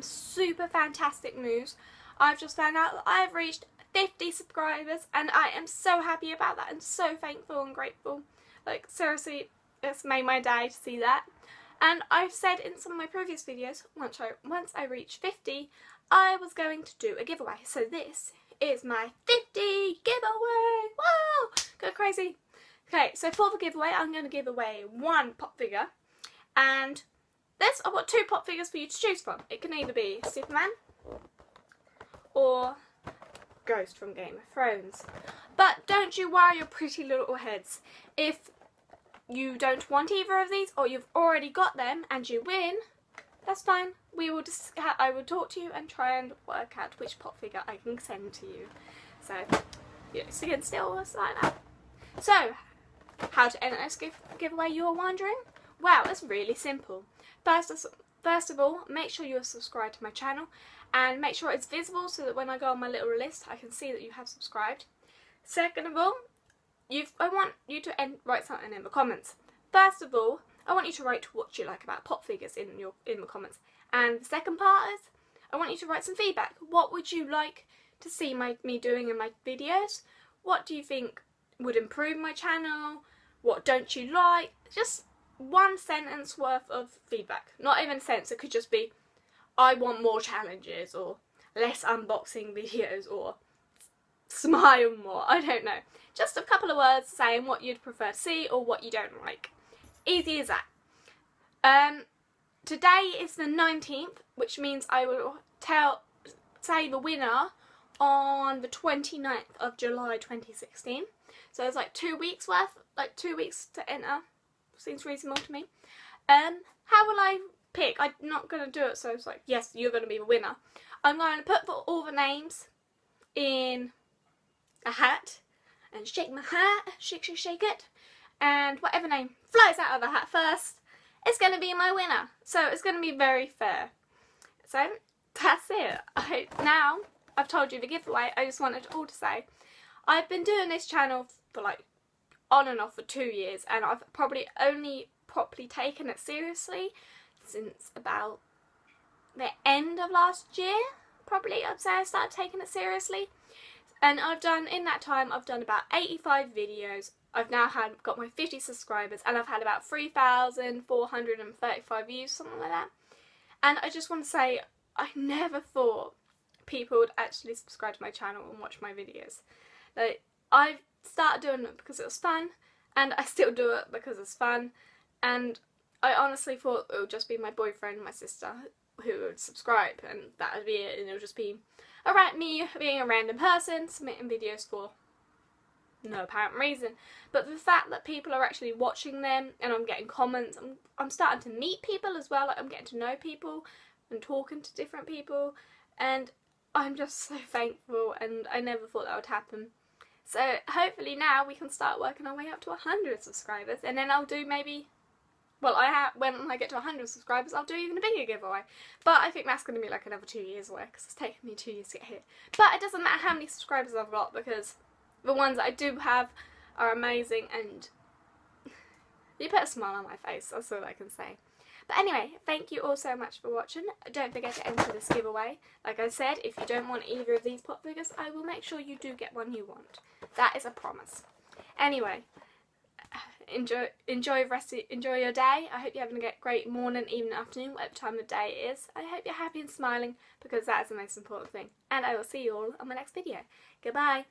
super fantastic news. I've just found out that I've reached 50 subscribers and I am so happy about that and so thankful and grateful. Like seriously, it's made my day to see that. And I've said in some of my previous videos, once I, once I reach 50, I was going to do a giveaway. So this is my 50 giveaway. Whoa! Go crazy. Okay, so for the giveaway, I'm going to give away one pop figure. And this, I've got two pop figures for you to choose from. It can either be Superman or Ghost from Game of Thrones. But don't you worry your pretty little heads. If you don't want either of these or you've already got them and you win, that's fine. We will just I will talk to you and try and work out which pop figure I can send to you. So, so you can still like that. So, how to enter this give giveaway you're wondering? Well, it's really simple. First first of all, make sure you're subscribed to my channel and make sure it's visible so that when I go on my little list I can see that you have subscribed. Second of all, I want you to end, write something in the comments. First of all, I want you to write what you like about pop figures in your in the comments. And the second part is, I want you to write some feedback. What would you like to see my me doing in my videos? What do you think would improve my channel? What don't you like? Just one sentence worth of feedback. Not even a sentence, it could just be, I want more challenges or less unboxing videos or smile more. I don't know. Just a couple of words saying what you'd prefer to see or what you don't like. Easy as that. Um, today is the 19th, which means I will tell say the winner on the 29th of July 2016. So it's like two weeks worth, like two weeks to enter. Seems reasonable to me. Um, how will I pick? I'm not going to do it, so it's like, yes, you're going to be the winner. I'm going to put all the names in a hat and shake my hat, shake, shake, shake it, and whatever name flies out of the hat first is going to be my winner. So it's going to be very fair. So that's it. I, now I've told you the giveaway, I just wanted all to say I've been doing this channel for like on and off for two years and I've probably only properly taken it seriously since about the end of last year probably I'd say I started taking it seriously. And I've done in that time I've done about 85 videos. I've now had got my 50 subscribers and I've had about 3,435 views something like that. And I just want to say I never thought people would actually subscribe to my channel and watch my videos. Like I started doing it because it was fun and I still do it because it's fun. And I honestly thought it would just be my boyfriend my sister who would subscribe and that would be it and it would just be around me being a random person submitting videos for no apparent reason. But the fact that people are actually watching them and I'm getting comments I'm, I'm starting to meet people as well like I'm getting to know people and talking to different people and I'm just so thankful and I never thought that would happen so hopefully now we can start working our way up to 100 subscribers and then I'll do maybe well, I have when I get to 100 subscribers, I'll do even a bigger giveaway. But I think that's going to be like another two years away because it's taken me two years to get here. But it doesn't matter how many subscribers I've got because the ones that I do have are amazing and you put a smile on my face. That's all I can say. But anyway, thank you all so much for watching. Don't forget to enter this giveaway. Like I said, if you don't want either of these pop figures, I will make sure you do get one you want. That is a promise. Anyway, enjoy enjoy rest enjoy your day. I hope you're having a great morning, evening, afternoon, whatever time of day it is. I hope you're happy and smiling because that is the most important thing. And I will see you all on my next video. Goodbye.